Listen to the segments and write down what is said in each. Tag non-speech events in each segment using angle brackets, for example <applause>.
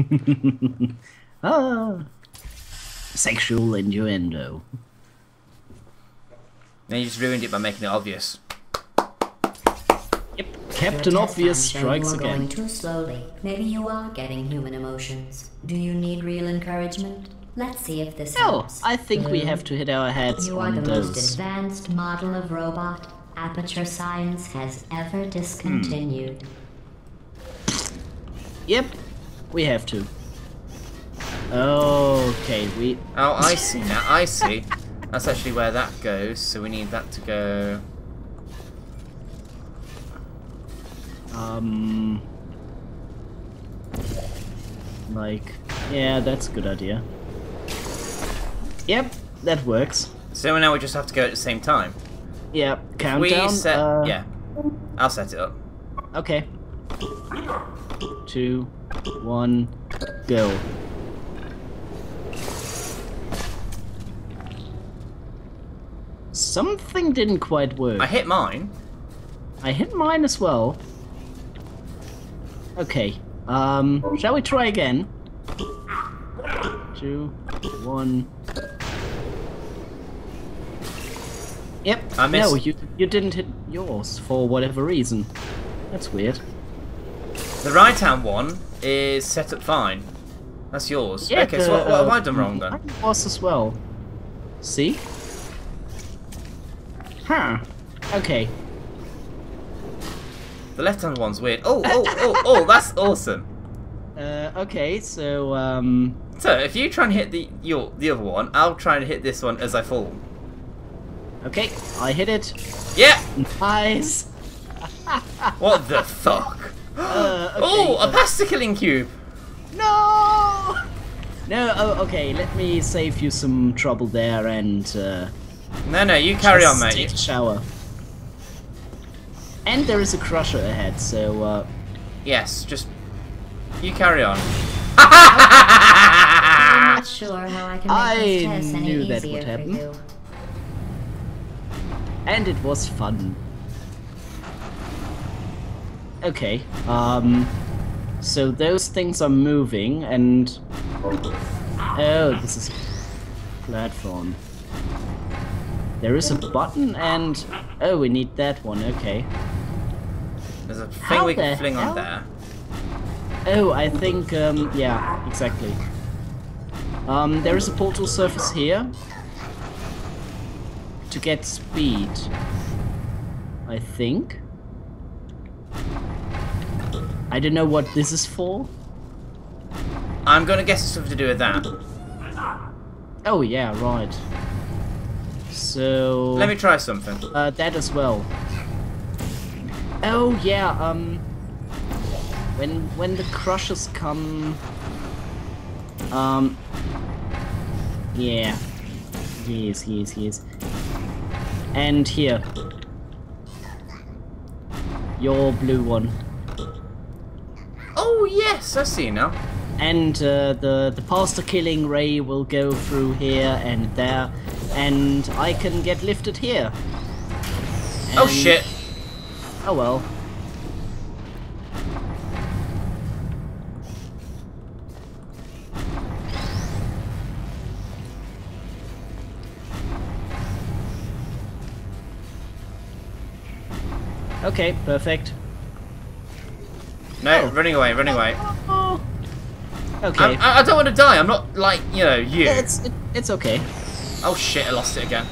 <laughs> ah, sexual innuendo. Then you just ruined it by making it obvious. Yep, Captain Your Obvious test strikes you are going again. too slowly. Maybe you are getting human emotions. Do you need real encouragement? Let's see if this No, helps. I think we have to hit our heads You are on the most advanced model of robot Aperture Science has ever discontinued. Yep, we have to. Okay, we. Oh, I see now. I see. That's actually where that goes. So we need that to go. Um. Like, yeah, that's a good idea. Yep, that works. So now we just have to go at the same time. Yep, we countdown. set. uh, yeah. I'll set it up. Okay. Two, one, go. Something didn't quite work. I hit mine. I hit mine as well. Okay. Um, shall we try again? Two, one. Yep. I missed. No, you you didn't hit yours for whatever reason. That's weird. The right hand one is set up fine. That's yours. Yeah, okay, so what, the, what have uh, I done wrong then? Mine was as well. See? Huh. Okay. The left hand one's weird. Oh, oh, oh, oh, <laughs> that's awesome. Uh, okay, so um, So if you try and hit the your the other one, I'll try and hit this one as I fall. okay, I hit it. Yeah. Nice. What the fuck? <gasps> Uh, okay, oh, a pasta killing cube. No. No. Oh, okay. Let me save you some trouble there and uh, No, no, you carry on, just take mate. a shower. And there is a crusher ahead, so uh, Yes, just you carry on. I'm not sure how I can make I this test any knew that would happen. and it was fun. Okay. Um. So those things are moving, and oh, this is platform. There is a button, and oh, we need that one. Okay. There's a thing How we can fling hell? on there. Oh, I think, um, yeah, exactly. Um, there is a portal surface here to get speed. I think. I don't know what this is for. I'm gonna guess it's something to do with that. Oh, yeah, right. So... Let me try something. Uh, that as well. Oh yeah, um, when when the crushers come, um, yeah, yes, yes, yes, and here, your blue one, Oh yes, I see now. and uh, the the pasta killing ray will go through here and there, and I can get lifted here. Oh shit. Oh well. Okay, perfect. No, Oh. running away, running away. Oh. Okay. I I don't want to die. I'm not like you know you. Yeah, it's it, it's okay. Oh shit! I lost it again.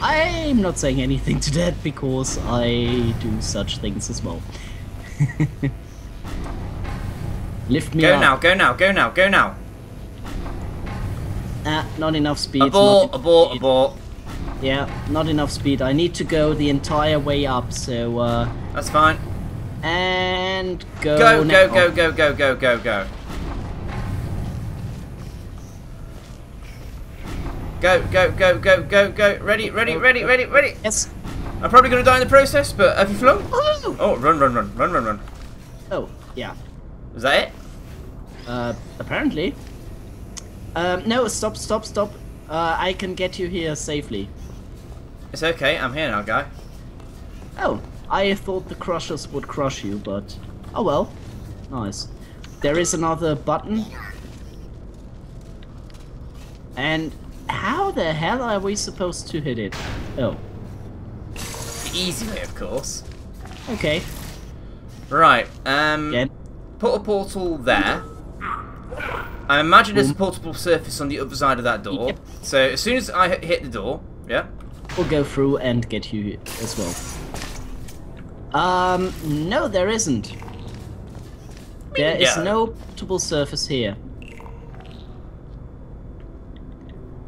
I'm not saying anything to that because I do such things as well. <laughs> Lift me Go up. now, go now, go now, go now. Ah, not enough speed. Abort, not abort, speed. abort. Yeah, not enough speed. I need to go the entire way up, so uh That's fine. and go Go, now. go, go, go, go, go, go, go. Go, go, go, go, go, go. Ready, ready, ready, ready, ready. Yes. I'm probably gonna die in the process, but have you flown? Oh, Oh, run, run, run, run, run, run. oh yeah. Was that it? Uh, apparently. Um, no, stop, stop, stop. Uh, I can get you here safely. It's okay. I'm here now, guy. Oh, I thought the crushers would crush you, but oh well. Nice. There is another button. And how the hell are we supposed to hit it? Oh, The easy way, of course. okay. Right, um, Again. put a portal there. I imagine there's a portable surface on the other side of that door. Yep. So as soon as I hit the door, yeah, We'll go through and get you as well. Um, no, there isn't. There is yeah. no portable surface here.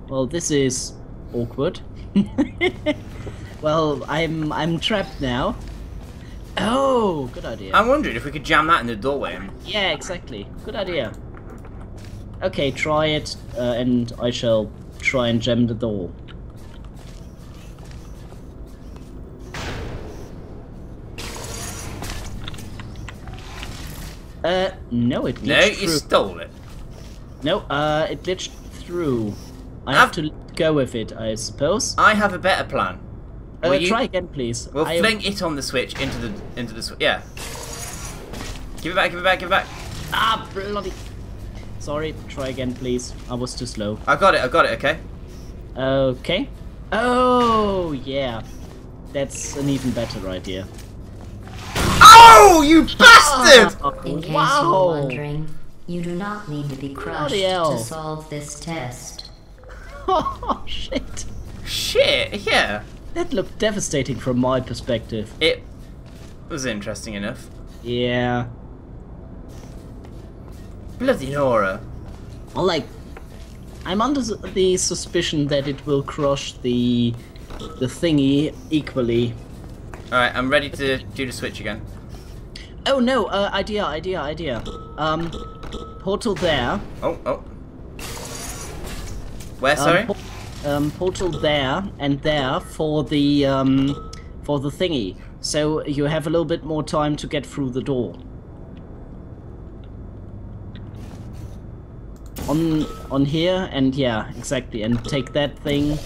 Well, this is awkward. <laughs> well, I'm I'm trapped now. Oh, good idea. I'm wondering if we could jam that in the doorway. Yeah, exactly. Good idea. Okay, try it, uh, and I shall try and jam the door. Uh, no, it glitched No, you through. stole it. No, uh, it glitched through. I I've- have to go with it, I suppose. I have a better plan. Uh, you- try again, please. We'll I- fling it on the switch into the into the switch. Yeah. Give it back. Give it back. Give it back. Ah, bloody. Sorry, try again, please. I was too slow. I got it. I got it. Okay. Okay. Oh, yeah. That's an even better idea. Oh, you bastard! In case wow. you're wondering, you do not need to be crushed to solve this test. <laughs> Oh, shit. Shit. Yeah. That looked devastating from my perspective. It was interesting enough. Yeah. Bloody horror. Well, like, I'm under the suspicion that it will crush the the thingy equally. All right, I'm ready to do the switch again. Oh no! Uh, idea, idea, idea. Um, portal there. Oh, oh. Where? Um, Sorry. por- um, portal there and there for the um, for the thingy. So you have a little bit more time to get through the door. On on here and yeah, exactly. And take that thing.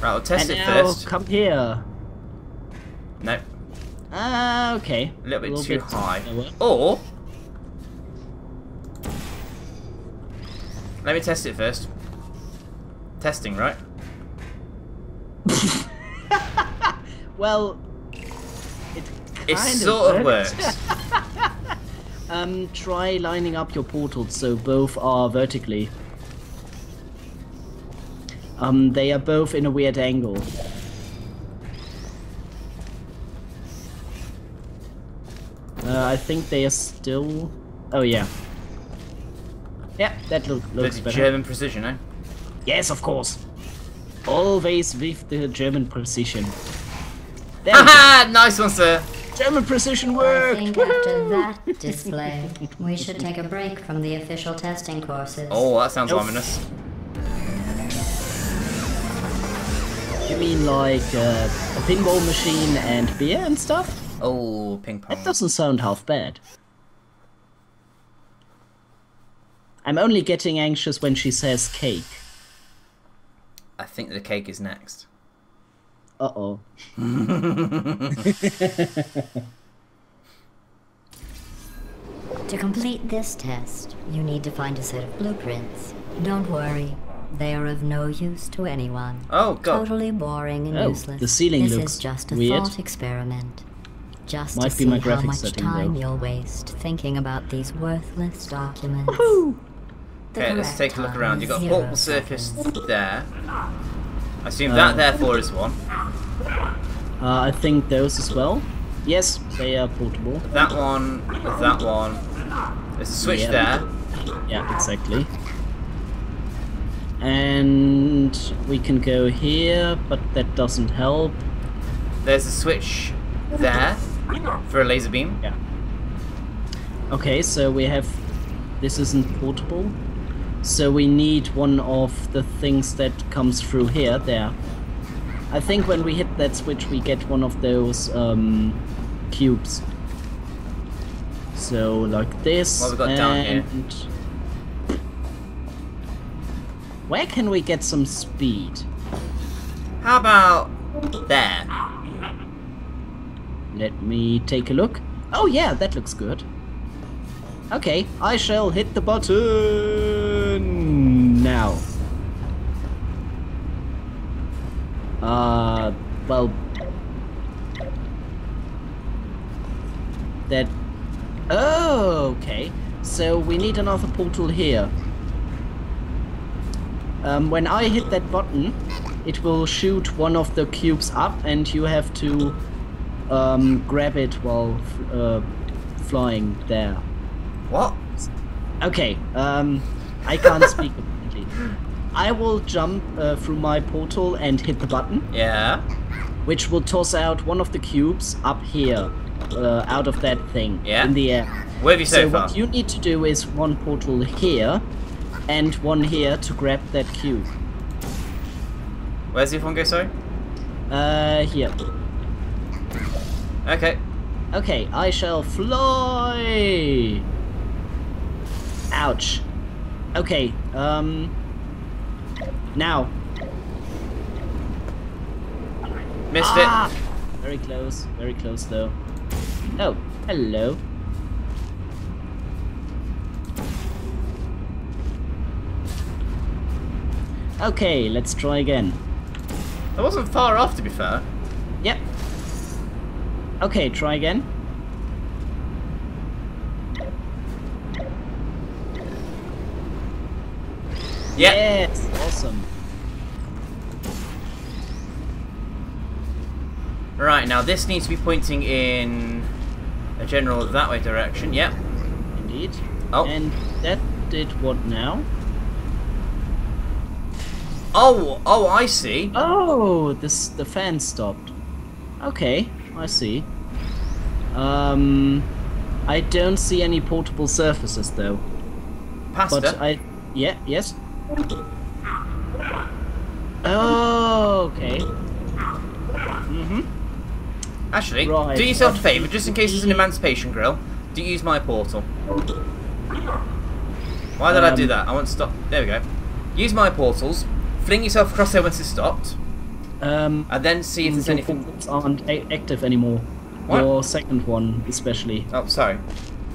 right, I'll test and it now first. come here. No, Ah, okay. a little bit too bit high. slower. Or let me test it first. Testing, right? <laughs> Well, it It kind sort of works. works. <laughs> Um, try lining up your portals so both are vertically. Um, they are both in a weird angle. Uh, I think they are still. Oh yeah. Yeah, that look, looks Bloody better. German precision, eh? Yes, of course. Always with the German precision. There we. Haha! nice one, sir. German precision I work. think after that <laughs> display, we should take a break from the official testing courses. Oh, that sounds Nope. ominous. You mean like uh, a pinball machine and beer and stuff? Oh, ping pong. That doesn't sound half bad. I'm only getting anxious when she says cake. I think the cake is next. Uh oh. <laughs> To complete this test, you need to find a set of blueprints. Don't worry, they are of no use to anyone. Oh god. Totally boring and Oh, useless. the ceiling this looks is just a weird. thought experiment. Just Might to be see my how graphics much setting, time though. you'll waste thinking about these worthless documents. Woohoo! Okay, let's take a look around. You've got a zero portable surface seconds. there. I assume that therefore is one. Uh, I think those as well. Yes, they are portable. That one, with that one. There's a switch Yeah. there. Yeah, exactly. And we can go here, but that doesn't help. There's a switch there for a laser beam. Yeah. Okay, so we have. This isn't portable. So we need one of the things that comes through here. There. I think when we hit that switch, we get one of those um, cubes. So like this. What have we got down here? and Where can we get some speed? How about there? Let me take a look. Oh yeah, that looks good. Okay, I shall hit the button now. Uh, well, that. Oh, okay. So we need another portal here. Um, when I hit that button, it will shoot one of the cubes up, and you have to um, grab it while uh, flying there. What? Okay, um, I can't speak <laughs> apparently. I will jump uh, through my portal and hit the button, Yeah. which will toss out one of the cubes up here, uh, out of that thing, Yeah. in the air. Where have you so, So far? what you need to do is one portal here, and one here to grab that cube. Where's the other one go, sorry? Uh, here. Okay. Okay, I shall fly. Ouch. Okay, um. Now. Missed Ah! Very close, very close though. Oh, hello. Okay, let's try again. I wasn't far off, to be fair. Okay, try again. Yeah. Yes, awesome. Right, now this needs to be pointing in a general that way direction. Yep. Indeed. Oh. And that did what now? Oh, oh, I see. Oh, this the fan stopped. Okay, I see. Um, I don't see any portable surfaces though. Pasta. But I, yeah, yes. Oh, okay. Mhm. Actually, Right, do yourself a favour, just in case there's an emancipation grill. Do use my portal. Why did I do Um, that? I want to stop. There we go. Use my portals. Fling yourself across there once it's stopped, Um, and then see if there's anything. aren't active anymore. What? Your second one, especially. Oh, sorry. <laughs>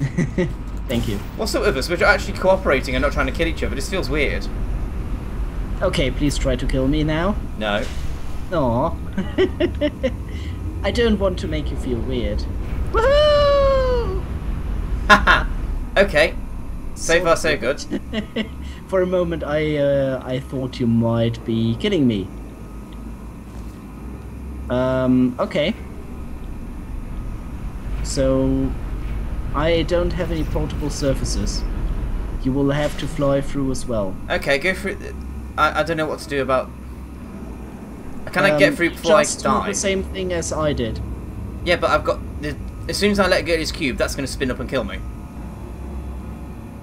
Thank you. What's up with us? We're actually cooperating and not trying to kill each other. This feels weird. Okay, please try to kill me now. No. Aw. <laughs> I don't want to make you feel weird. Woohoo! Haha. <laughs> okay. So far, so good. For a moment, I uh, I thought you might be kidding me. Um. Okay. So, I don't have any portable surfaces. You will have to fly through as well. Okay, go through. I, I don't know what to do about. Can I get Um, through before I die? the same thing as I did. Yeah, but I've got. The, as soon as I let go of this cube, that's going to spin up and kill me.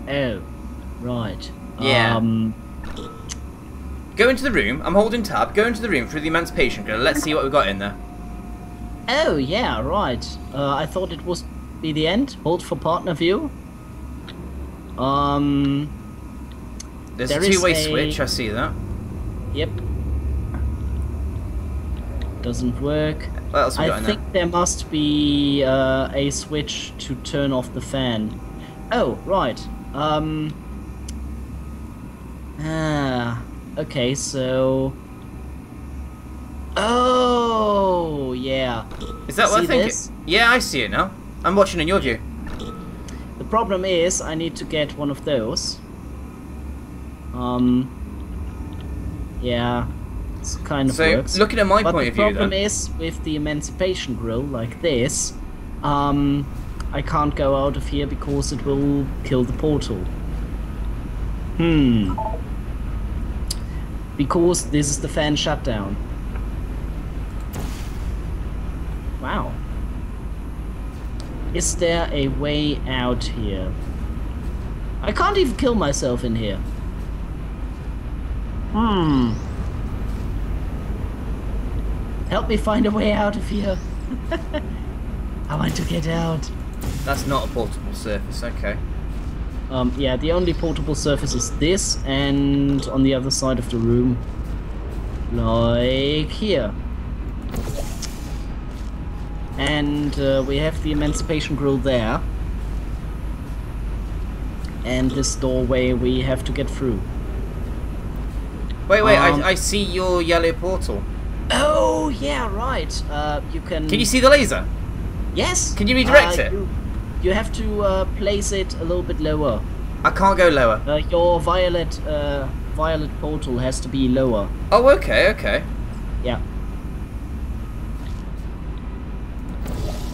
Oh, right. Yeah. Um, Go into the room. I'm holding tab. Go into the room through the emancipation grill. Let's see what we've got in there. oh, yeah, right. Uh, I thought it was be the end. Hold for partner view. Um, There's There a two-way a- switch. I see that. yep. Doesn't work. What else we got I in think there must be uh, a switch to turn off the fan. Oh, right. Um. Ah. Okay, so. Oh, yeah. Is that what see I think? this? Yeah, I see it now. I'm watching in your view. The problem is, I need to get one of those. Um. Yeah. It's kind of So, works. looking at my but point of view, the problem is, with the emancipation grill like this, um, I can't go out of here because it will kill the portal. Hmm. Because this is the fan shutdown. Wow. Is there a way out here? I can't even kill myself in here. Hmm. Help me find a way out of here. <laughs> I want to get out. That's not a portable surface. Okay. Um, yeah, the only portable surface is this, and on the other side of the room, like here. And uh, we have the Emancipation Grill there. And this doorway we have to get through. Wait, wait, Um, I, I see your yellow portal. Oh, yeah, right. Uh, you can... Can you see the laser? Yes. Can you redirect Uh, it? You, you have to uh, place it a little bit lower. I can't go lower. Uh, your violet, uh, violet portal has to be lower. Oh, okay, okay. Yeah.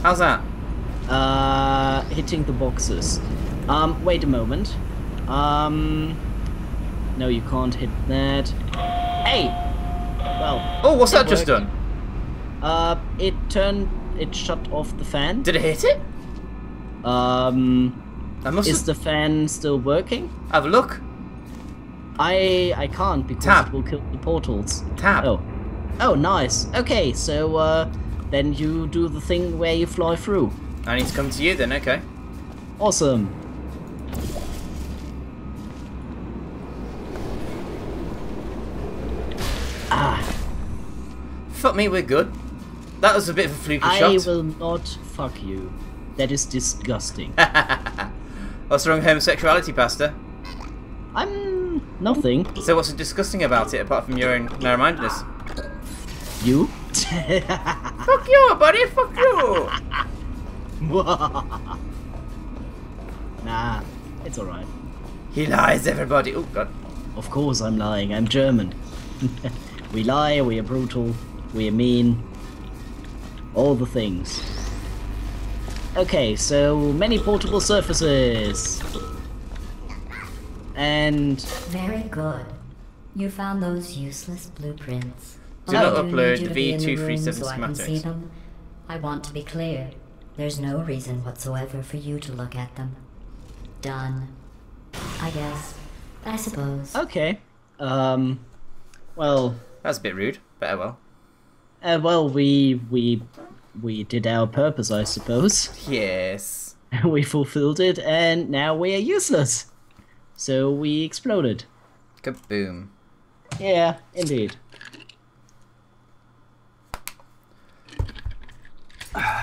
How's that? Uh, hitting the boxes. Um, wait a moment. Um, no, you can't hit that. Hey. Well. Oh, what's that just done? Uh, it turned. It shut off the fan. Did it hit it? Um, is the fan still working? Have a look. I I can't because Tab. it will kill the portals. Tab. Oh. Oh, nice. Okay, so uh, then you do the thing where you fly through. I need to come to you then, okay. Awesome. Ah, Fuck me, we're good. That was a bit of a fluky I shot. I will not fuck you. That is disgusting. <laughs> What's wrong with homosexuality, Pasta? I'm nothing. So what's disgusting about it, apart from your own narrow-mindedness? You? <laughs> Fuck you, buddy, fuck you! <laughs> nah, it's alright. He lies, everybody. Oh, God. Of course I'm lying, I'm German. we lie, we are brutal, we are mean. All the things. Okay, so many portable surfaces. And Very good. You found those useless blueprints. Do not I upload need you to be in the V237 so I can see schematics. them. I want to be clear. There's no reason whatsoever for you to look at them. Done. I guess. I suppose. okay. Um well, That's a bit rude, but oh well. uh, well we we we did our purpose, I suppose. Yes. <laughs> we fulfilled it and now we are useless. So we exploded. Kaboom. Yeah, indeed.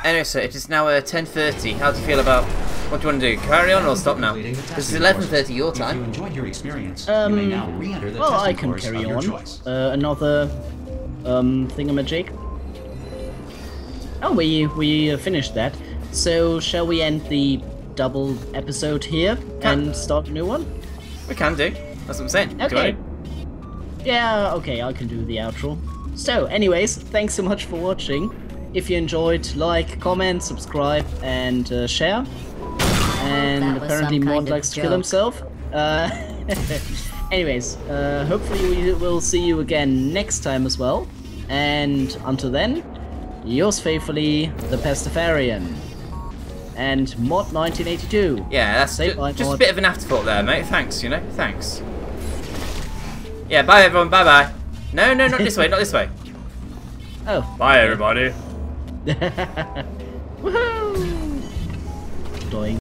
Anyway, so it is now uh, 10.30. How do you feel about... What do you want to do? Carry on or stop now? This is 11.30 your If you enjoyed your experience, Um, you may now re-enter the Well, testing I can carry of your on. choice. Uh, another um, thingamajig. Oh, we we uh, finished that. So shall we end the double episode here and start a new one? We can do. That's what I'm saying. Do Okay. Yeah, okay, I can do the outro. So, anyways, thanks so much for watching. If you enjoyed, like, comment, subscribe, and uh, share. And That apparently some Mod kind of likes to kill himself. Uh, <laughs> anyways, uh, hopefully we will see you again next time as well. And until then, yours faithfully, the Pastafarian. And Mod 1982. Yeah, that's ju- just a bit of an afterthought there, mate. Thanks, you know. Thanks. Yeah, bye everyone. Bye bye. No, no, not this way. Not this way. <laughs> Oh. Bye everybody. <laughs> Woohoo! Doing.